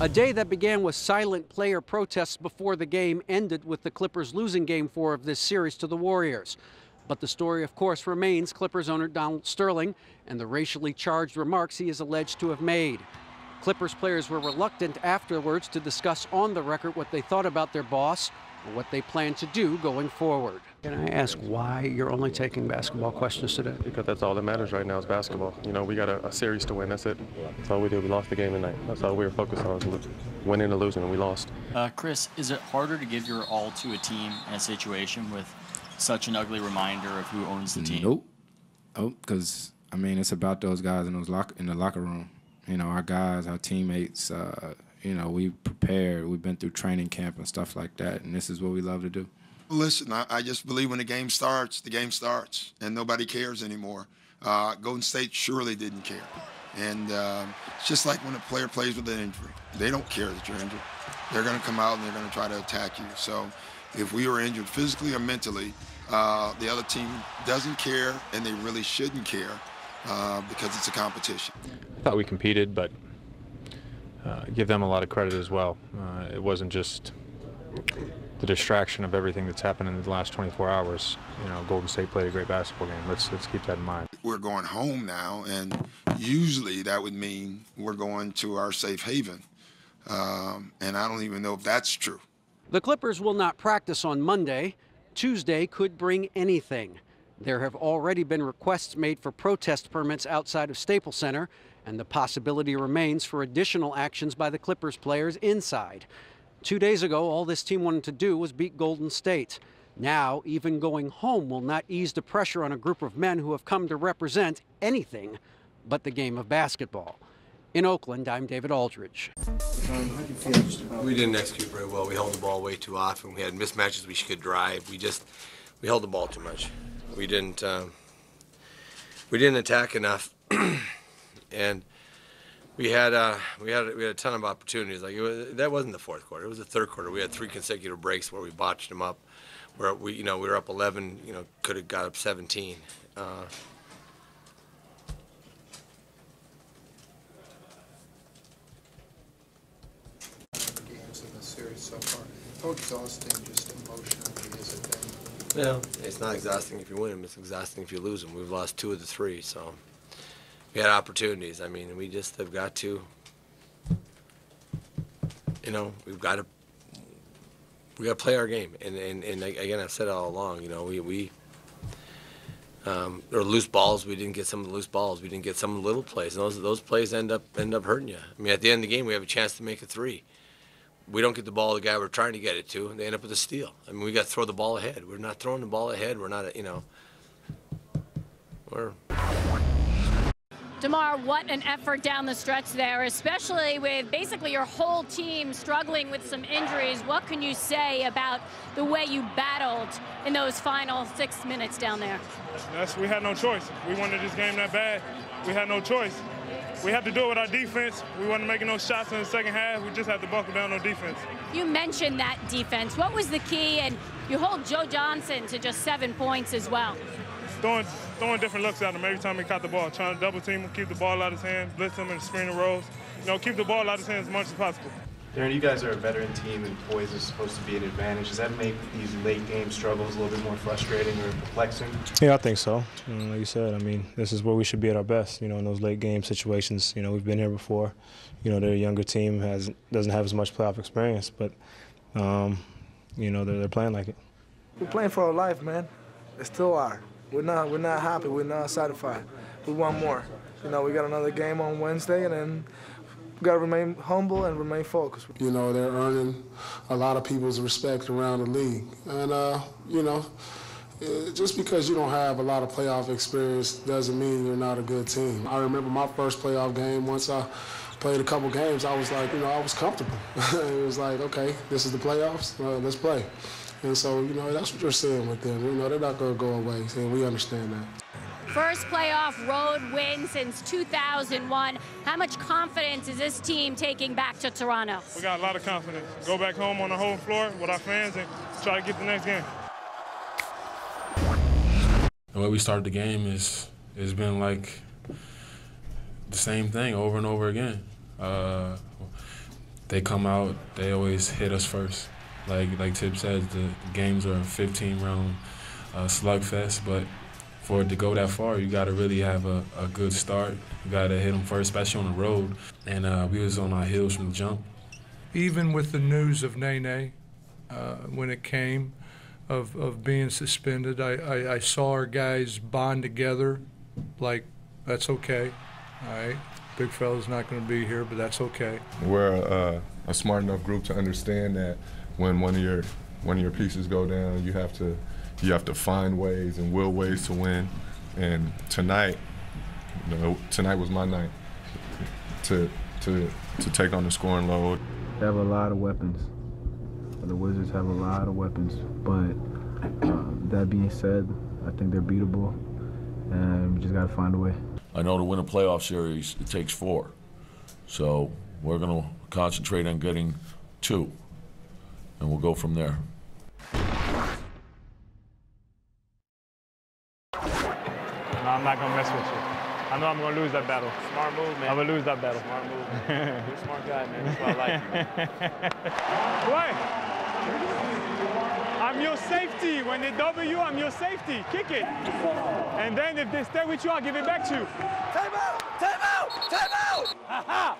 A day that began with silent player protests before the game ended with the Clippers losing game four of this series to the Warriors. But the story, of course, remains Clippers owner Donald Sterling and the racially charged remarks he is alleged to have made. Clippers players were reluctant afterwards to discuss on the record what they thought about their boss what they plan to do going forward. Can I ask why you're only taking basketball questions today? Because that's all that matters right now is basketball. You know, we got a, a series to win. That's it. That's all we did. We lost the game tonight. That's all we were focused on, was winning or losing, and we lost. Uh, Chris, is it harder to give your all to a team in a situation with such an ugly reminder of who owns the team? Nope. Oh, because I mean, it's about those guys in those lock in the locker room. You know, our guys, our teammates. Uh, you know, we prepared. We've been through training camp and stuff like that, and this is what we love to do. Listen, I, I just believe when the game starts, the game starts, and nobody cares anymore. Uh, Golden State surely didn't care, and um, it's just like when a player plays with an injury. They don't care that you're injured. They're going to come out and they're going to try to attack you. So, if we were injured physically or mentally, uh, the other team doesn't care, and they really shouldn't care uh, because it's a competition. I thought we competed, but uh, give them a lot of credit as well. Uh, it wasn't just the distraction of everything that's happened in the last 24 hours. You know, Golden State played a great basketball game. Let's let's keep that in mind. We're going home now, and usually that would mean we're going to our safe haven, um, and I don't even know if that's true. The Clippers will not practice on Monday. Tuesday could bring anything. There have already been requests made for protest permits outside of Staples Center, and the possibility remains for additional actions by the Clippers players inside. Two days ago, all this team wanted to do was beat Golden State. Now, even going home will not ease the pressure on a group of men who have come to represent anything but the game of basketball. In Oakland, I'm David Aldridge. We didn't execute very well. We held the ball way too often. We had mismatches we should drive. We just we held the ball too much. We didn't um, we didn't attack enough, and we had uh, we had we had a ton of opportunities. Like was, that wasn't the fourth quarter; it was the third quarter. We had three consecutive breaks where we botched them up. Where we you know we were up 11, you know could have got up 17. Uh, games in the series so far. How exhausting, just emotionally, is it then? Well, it's not exhausting if you win them. It's exhausting if you lose them. We've lost two of the three, so had opportunities. I mean, we just have got to, you know, we've got to, we got to play our game. And, and, and again, I've said it all along, you know, we, we um, were loose balls. We didn't get some of the loose balls. We didn't get some of the little plays. And those, those plays end up, end up hurting you. I mean, at the end of the game, we have a chance to make a three. We don't get the ball to the guy we're trying to get it to, and they end up with a steal. I mean, we got to throw the ball ahead. We're not throwing the ball ahead. We're not, you know, we're DeMar, what an effort down the stretch there, especially with basically your whole team struggling with some injuries. What can you say about the way you battled in those final six minutes down there? Yes, we had no choice. We wanted this game that bad. We had no choice. We had to do it with our defense. We weren't making no shots in the second half. We just had to buckle down on defense. You mentioned that defense. What was the key? And you hold Joe Johnson to just seven points as well throwing, throwing different looks at him every time he caught the ball, trying to double team him, keep the ball out of his hand, blitz him and screen the rolls. You know, keep the ball out of his hands as much as possible. Deron, you guys are a veteran team and poise is supposed to be an advantage. Does that make these late game struggles a little bit more frustrating or perplexing? Yeah, I think so. You know, like you said, I mean, this is where we should be at our best. You know, in those late game situations. You know, we've been here before. You know, their younger team has doesn't have as much playoff experience, but um, you know they're, they're playing like it. We're playing for our life, man. They still are. We're not we're not happy. We're not satisfied. We want more. You know, we got another game on Wednesday, and then we got to remain humble and remain focused. You know, they're earning a lot of people's respect around the league, and uh, you know. Just because you don't have a lot of playoff experience doesn't mean you're not a good team. I remember my first playoff game. Once I played a couple games, I was like, you know, I was comfortable. it was like, okay, this is the playoffs. Uh, let's play. And so, you know, that's what you're seeing with them. You know, they're not going to go away, and we understand that. First playoff road win since 2001. How much confidence is this team taking back to Toronto? We got a lot of confidence. Go back home on the home floor with our fans and try to get the next game. The way we started the game is it's been like the same thing over and over again. Uh, they come out, they always hit us first. Like like Tip says, the games are a 15 round uh, slugfest, but for it to go that far, you got to really have a, a good start. You got to hit them first, especially on the road. And uh, we was on our heels from the jump. Even with the news of Nene, uh, when it came, of, of being suspended, I, I, I saw our guys bond together, like that's okay. All right, big fella's not going to be here, but that's okay. We're uh, a smart enough group to understand that when one of your one of your pieces go down, you have to you have to find ways and will ways to win. And tonight, you know, tonight was my night to to to take on the scoring load. They have a lot of weapons. The Wizards have a lot of weapons, but uh, that being said, I think they're beatable, and we just got to find a way. I know to win a playoff series, it takes four. So we're going to concentrate on getting two, and we'll go from there. No, I'm not gonna mess with you. I know I'm gonna lose that battle. Smart move, man. I'm gonna lose that battle. Smart move. You're a smart guy, man. That's why I like you. Wait. I'm your safety. When they double you, I'm your safety. Kick it. And then if they stay with you, I'll give it back to you. Time out! Time out! Time out! Ha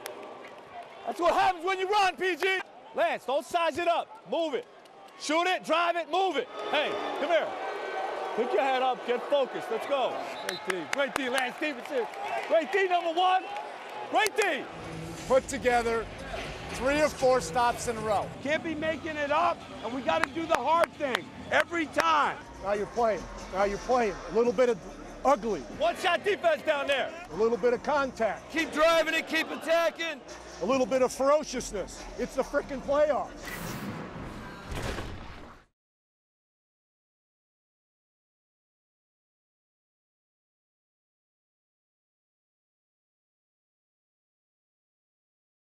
That's what happens when you run, PG. Lance, don't size it up. Move it. Shoot it, drive it, move it. Hey, come here. Pick your head up, get focused. Let's go. Great team. Great team, Lance Stephenson. Great team, number one. Great team. Put together three or four stops in a row. Can't be making it up, and we got to do the hard thing every time. Now you're playing. Now you're playing. A little bit of ugly. One shot defense down there. A little bit of contact. Keep driving it, keep attacking. A little bit of ferociousness. It's the freaking playoffs.